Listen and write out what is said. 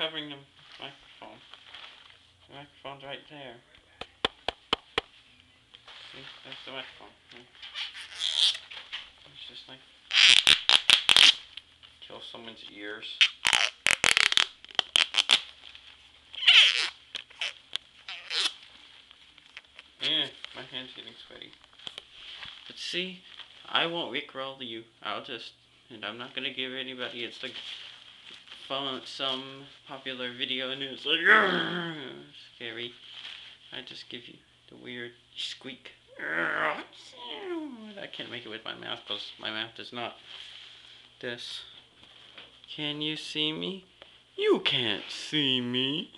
covering the microphone. The microphone's right there. See, that's the microphone. It's just like kill someone's ears. Yeah, my hand's getting sweaty. But see, I won't rickroll you. I'll just, and I'm not gonna give anybody. It's like phone some popular video and it's like scary. I just give you the weird squeak. I can't make it with my mouth because my mouth is not this. Can you see me? You can't see me.